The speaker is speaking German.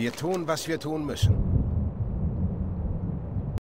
Wir tun, was wir tun müssen.